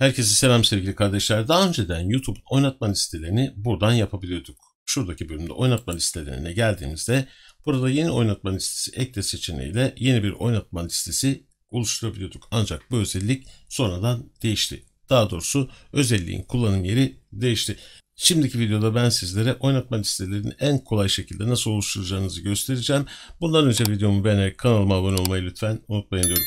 Herkese selam sevgili kardeşler. Daha önceden YouTube oynatma listelerini buradan yapabiliyorduk. Şuradaki bölümde oynatma listelerine geldiğimizde burada yeni oynatma listesi ekle seçeneğiyle yeni bir oynatma listesi oluşturabiliyorduk. Ancak bu özellik sonradan değişti. Daha doğrusu özelliğin kullanım yeri değişti. Şimdiki videoda ben sizlere oynatma listelerini en kolay şekilde nasıl oluşturacağınızı göstereceğim. Bundan önce videomu beğenerek kanalıma abone olmayı lütfen unutmayın diyorum.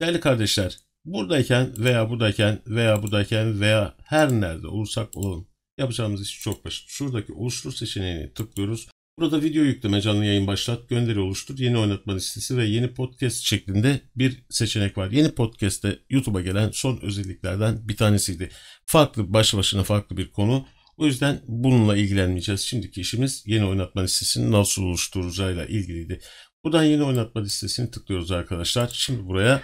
Değerli kardeşler, buradayken veya buradayken veya buradayken veya her nerede olursak olalım yapacağımız iş çok basit. Şuradaki oluştur seçeneğini tıklıyoruz. Burada video yükleme, canlı yayın başlat, gönderi oluştur, yeni oynatma listesi ve yeni podcast şeklinde bir seçenek var. Yeni podcast'te YouTube'a gelen son özelliklerden bir tanesiydi. Farklı, baş başına farklı bir konu. O yüzden bununla ilgilenmeyeceğiz. Şimdiki işimiz yeni oynatma listesini nasıl oluşturacağıyla ilgiliydi. Buradan yeni oynatma listesini tıklıyoruz arkadaşlar. Şimdi buraya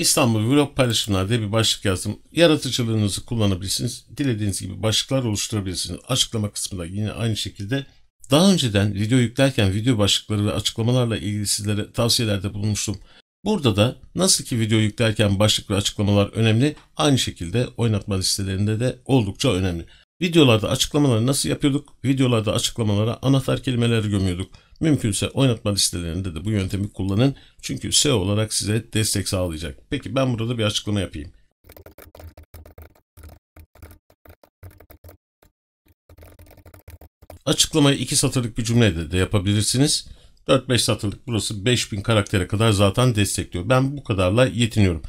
İstanbul Vlog paylaşımlar bir başlık yazdım. Yaratıcılığınızı kullanabilirsiniz. Dilediğiniz gibi başlıklar oluşturabilirsiniz. Açıklama kısmında yine aynı şekilde daha önceden video yüklerken video başlıkları ve açıklamalarla ilgili sizlere tavsiyelerde bulunmuştum. Burada da nasıl ki video yüklerken başlık ve açıklamalar önemli, aynı şekilde oynatma listelerinde de oldukça önemli. Videolarda açıklamaları nasıl yapıyorduk? Videolarda açıklamalara anahtar kelimeleri gömüyorduk. Mümkünse oynatma listelerinde de bu yöntemi kullanın. Çünkü SEO olarak size destek sağlayacak. Peki ben burada bir açıklama yapayım. Açıklamayı iki satırlık bir cümleyle de yapabilirsiniz. 4-5 satırlık burası 5000 karaktere kadar zaten destekliyor. Ben bu kadarla yetiniyorum.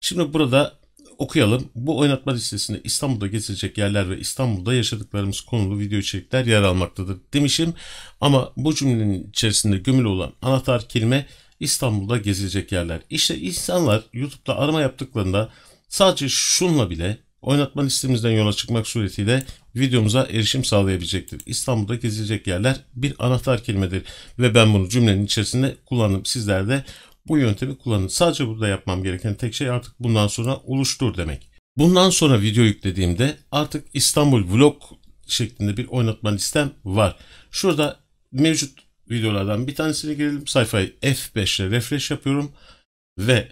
Şimdi burada okuyalım. Bu oynatma listesinde İstanbul'da gezilecek yerler ve İstanbul'da yaşadıklarımız konulu video içerikler yer almaktadır demişim. Ama bu cümlenin içerisinde gömülü olan anahtar kelime İstanbul'da gezilecek yerler. İşte insanlar YouTube'da arama yaptıklarında sadece şunla bile oynatma listemizden yola çıkmak suretiyle videomuza erişim sağlayabilecektir. İstanbul'da gezilecek yerler bir anahtar kelimedir ve ben bunu cümlenin içerisinde kullandım. Sizler de bu yöntemi kullanın. Sadece burada yapmam gereken tek şey artık bundan sonra oluştur demek. Bundan sonra video yüklediğimde artık İstanbul vlog şeklinde bir oynatma listem var. Şurada mevcut videolardan bir tanesine girelim. Sayfayı F5 ile refresh yapıyorum ve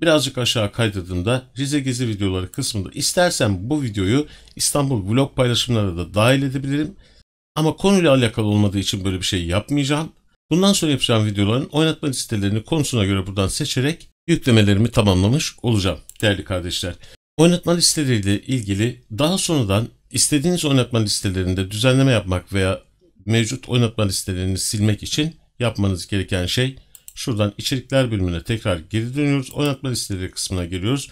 birazcık aşağı kaydırdığımda Rize Gezi videoları kısmında istersen bu videoyu İstanbul vlog paylaşımlarına da dahil edebilirim. Ama konuyla alakalı olmadığı için böyle bir şey yapmayacağım. Bundan sonra yapacağım videoların oynatma listelerini konusuna göre buradan seçerek yüklemelerimi tamamlamış olacağım değerli kardeşler. Oynatma listeleriyle ilgili daha sonradan istediğiniz oynatma listelerinde düzenleme yapmak veya mevcut oynatma listelerini silmek için yapmanız gereken şey şuradan içerikler bölümüne tekrar geri dönüyoruz. Oynatma listeleri kısmına giriyoruz.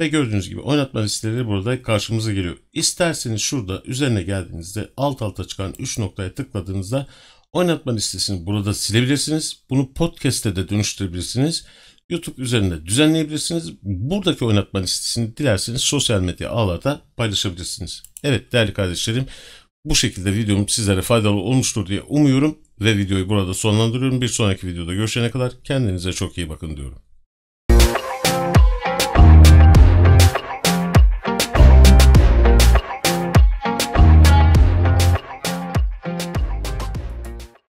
Ve gördüğünüz gibi oynatma listeleri burada karşımıza geliyor. İsterseniz şurada üzerine geldiğinizde alt alta çıkan 3 noktaya tıkladığınızda Oynatma listesini burada silebilirsiniz. Bunu podcast'te de dönüştürebilirsiniz. YouTube üzerinde düzenleyebilirsiniz. Buradaki oynatma listesini dilerseniz sosyal medya ağlarda paylaşabilirsiniz. Evet değerli kardeşlerim bu şekilde videom sizlere faydalı olmuştur diye umuyorum ve videoyu burada sonlandırıyorum. Bir sonraki videoda görüşene kadar kendinize çok iyi bakın diyorum.